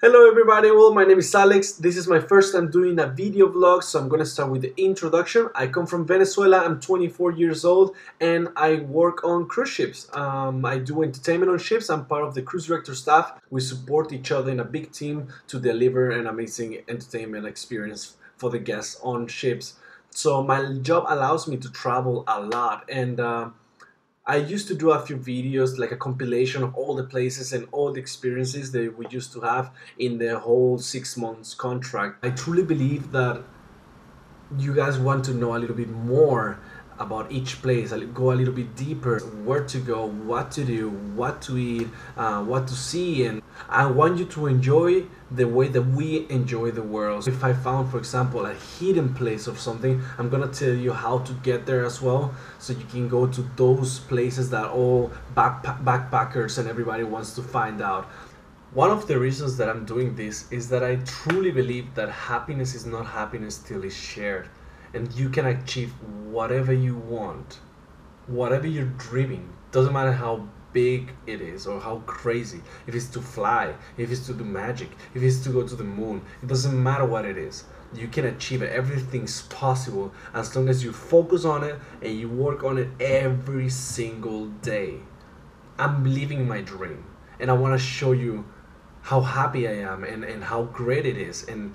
Hello everybody, well my name is Alex, this is my first time doing a video vlog so I'm gonna start with the introduction. I come from Venezuela, I'm 24 years old and I work on cruise ships. Um, I do entertainment on ships, I'm part of the cruise director staff. We support each other in a big team to deliver an amazing entertainment experience for the guests on ships. So my job allows me to travel a lot and uh, I used to do a few videos, like a compilation of all the places and all the experiences that we used to have in the whole six months contract. I truly believe that you guys want to know a little bit more about each place, I'll go a little bit deeper, where to go, what to do, what to eat, uh, what to see, and I want you to enjoy the way that we enjoy the world. If I found, for example, a hidden place of something, I'm gonna tell you how to get there as well, so you can go to those places that all back backpackers and everybody wants to find out. One of the reasons that I'm doing this is that I truly believe that happiness is not happiness till it's shared and you can achieve whatever you want whatever you're dreaming doesn't matter how big it is or how crazy if it's to fly if it's to do magic if it's to go to the moon it doesn't matter what it is. You can achieve it everything's possible as long as you focus on it and you work on it every single day. I'm living my dream and i want to show you how happy i am and, and how great it is and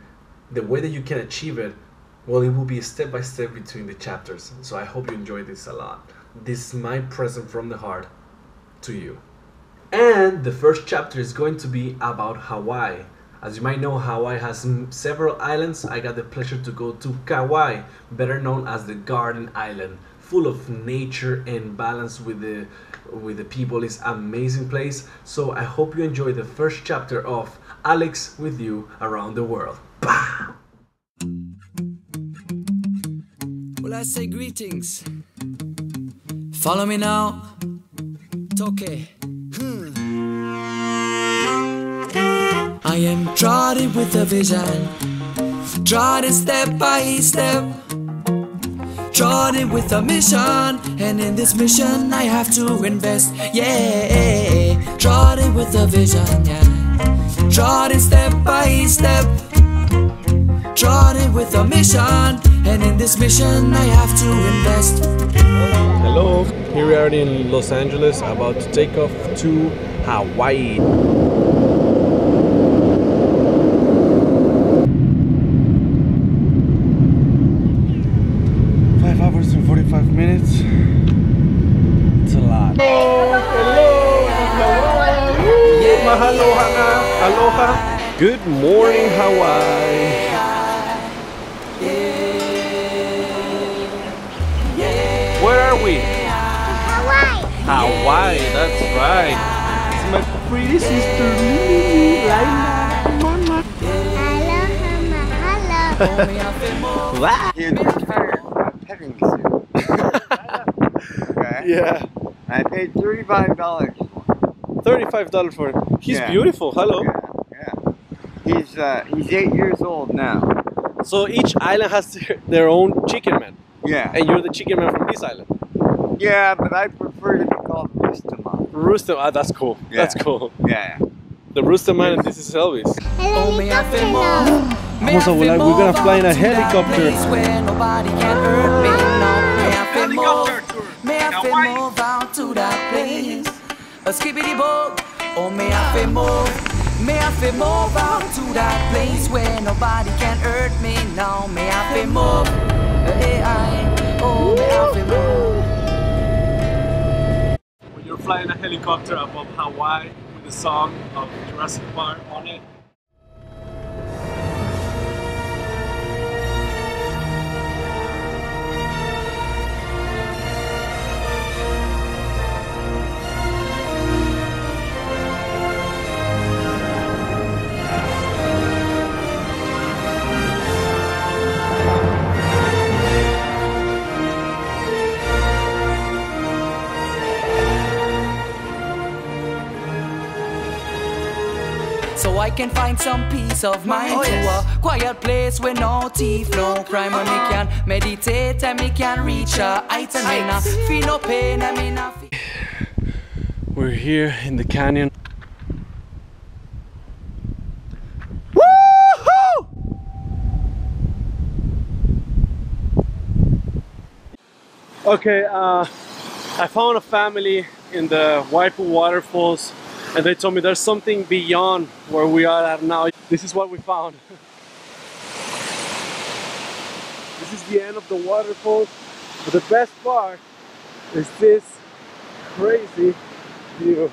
the way that you can achieve it well, it will be step by step between the chapters, so I hope you enjoy this a lot. This is my present from the heart to you. And the first chapter is going to be about Hawaii. As you might know, Hawaii has several islands. I got the pleasure to go to Kauai, better known as the Garden Island, full of nature and balance with the with the people. It's amazing place. So I hope you enjoy the first chapter of Alex with you around the world. Bah! I say greetings. Follow me now. Okay. Hmm. I am trotting with a vision, trotting step by step, trotting with a mission, and in this mission I have to invest. Yeah, trotting with a vision, yeah, trotting step by step, trotting with a mission. And in this mission, I have to invest. Hello, here we are in Los Angeles, about to take off to Hawaii. Five hours and 45 minutes. It's a lot. Hello, hello, Hawaii. Mahalo, aloha. Good morning, Hawaii. Hawaii. Hawaii, that's right. It's my pretty sister Lily, Laila, Mama. Aloha, mahalo. Wow. He retired a petting zoo. okay. Yeah. I paid thirty-five dollars for him. Thirty-five dollars for him. He's Yeah. beautiful. Hello. Yeah, yeah. He's uh, he's eight years old now. So each island has their, their own chicken man, Yeah. and you're the chicken man from this island. Yeah, but I prefer to be called Bustamante. Rooster. Ah, that's cool. That's cool. Yeah. The Rooster Man, and this is Elvis. Oh, may I feel more? May Vamos a I feel volar. We're gonna fly in a to helicopter. place where nobody can hurt me. No, may I feel more? May I feel more out to that place? A skibbity boat. Oh, may I feel more? May I feel more out to that place where nobody can hurt me. No, may I feel more? Hey, flying a helicopter above Hawaii with the song of Jurassic Park on it. so I can find some peace of mind. Oh, yes. To a quiet place where no thief, no crime, and me can meditate and me can reach a height and feel no pain feel. We're here in the canyon. Okay, uh, I found a family in the Waipo'o waterfalls and they told me there's something beyond where we are at now. This is what we found. this is the end of the waterfalls. But the best part is this crazy view.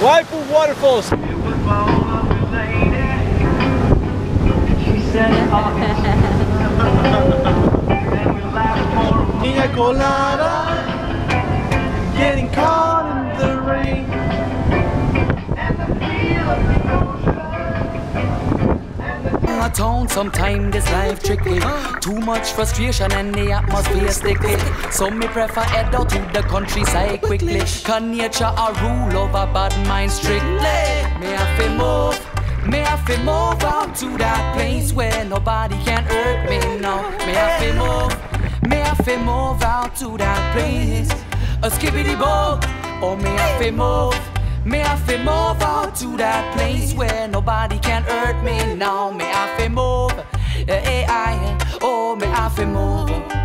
Waipo'o waterfalls. Niña colada, getting caught in the rain. a town, sometime this life tricky. Too much frustration and the atmosphere sticky. So me prefer head out to the countryside quickly. Cause nature a rule over bad mind strictly. Me have to move, have move out to that place where nobody can hurt me now. May I to move, may I to move out to that place. A skibbity bug, oh me have to move. Me have to move out to that place where nobody can hurt me now. May have to move, eh, I, oh me have to move.